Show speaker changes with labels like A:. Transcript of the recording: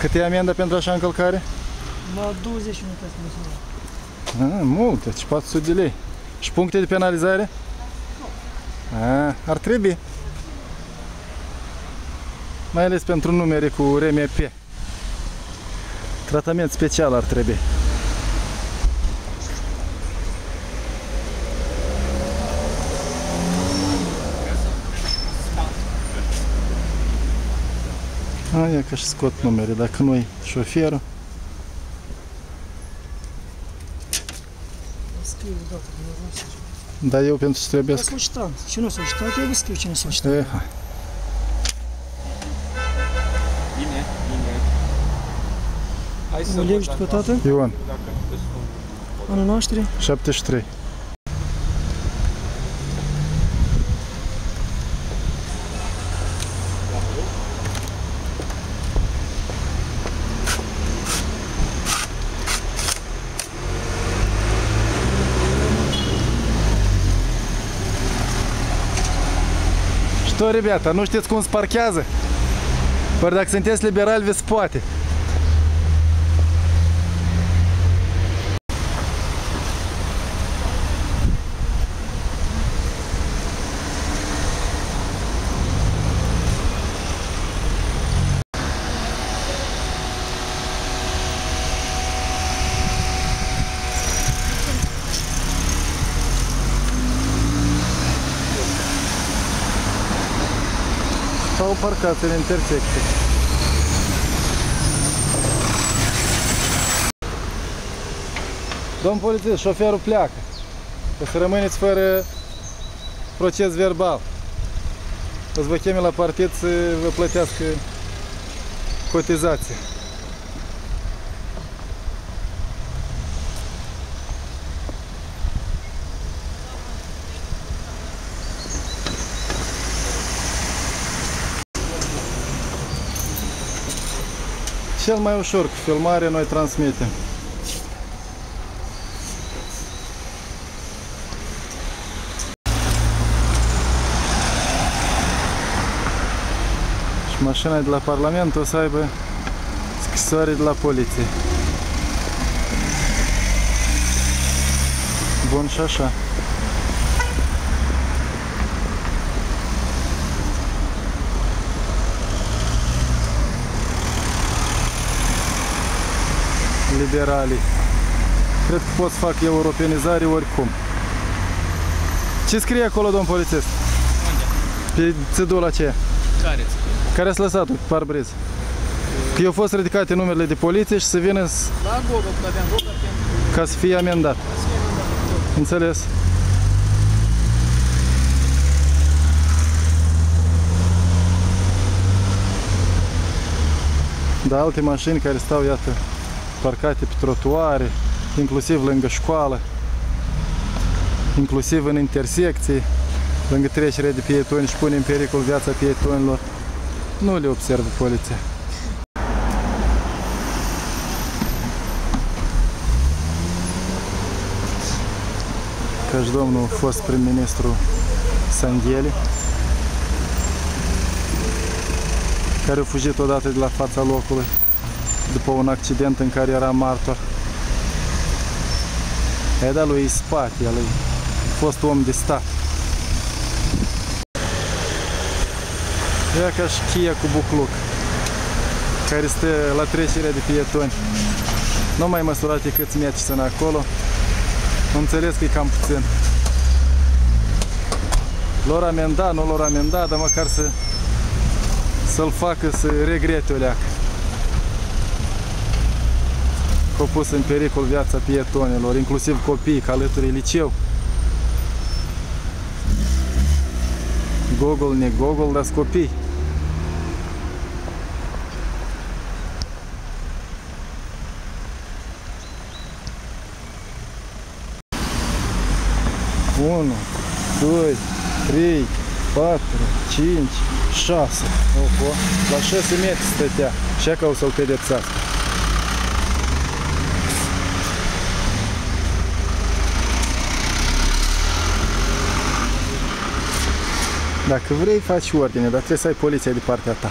A: Cât e amenda pentru așa încălcare?
B: La 20 minute să mă
A: Ah, mult, deci 400 de lei. Și puncte de penalizare? Ah, ar trebui. Mai ales pentru numere cu RMP. Tratament special ar trebui. Aia că și scot numere, dacă nu-i șoferul.
B: scriu dată de urmă.
A: Dar eu pentru ce trebuie
B: Dar
A: să...
B: solicitant. Și nu solicitant, eu vă scriu cine solicitant.
A: Eh, hai.
C: Bine, bine. Hai să
B: Mă
C: văd
B: leg
C: dacă
B: pe tată,
A: Ion,
C: Dacă te spun.
B: anul naștere,
A: 73. Что, ребята, nu știți cum se parchează? Păi dacă sunteți liberali, vi se poate. Stau parcați în intersecție. Domn polițist, șoferul pleacă. O să rămâneți fără proces verbal. O să vă cheme la partid să vă plătească cotizație. Cel mai ușor cu filmare noi transmitem. Și mașina de la Parlament o să aibă scrisoare de la poliție. Bun și așa. Liberalii. Cred că pot să fac europenizare oricum. Ce scrie acolo, domn polițist? Pe țidul aceea.
C: Care
A: Care ați lăsat-o pe parbriz? Că eu fost ridicate numerele de poliție și să vină s-
C: La Google, că aveam Google pentru
A: ca să fie amendat. Înțeles? Da, alte mașini care stau, iată, parcate pe trotuare, inclusiv lângă școală, inclusiv în intersecții, lângă trecerea de pietoni și pune în pericol viața pietonilor. Nu le observă poliția. ca și domnul fost prim-ministru Sangheli, care a fugit odată de la fața locului după un accident în care era martor. E dat lui spate, el e fost om de stat. Ia ca și cheia cu bucluc, care stă la trecerea de pietoni. Nu mai măsurate câți metri sunt acolo, am înțeles că e cam puțin. Lor amenda, nu lor amenda, dar măcar să să-l facă să regrete o leacă. Că au pus în pericol viața pietonilor, inclusiv copii, că alături e liceu. Gogol, ne gogol, dar copii. Unu, doi, trei, patru, cinci, șase. Oho, la șase metri stătea. Și că o să-l pedepsească. Dacă vrei, faci ordine, dar trebuie să ai poliția de partea ta.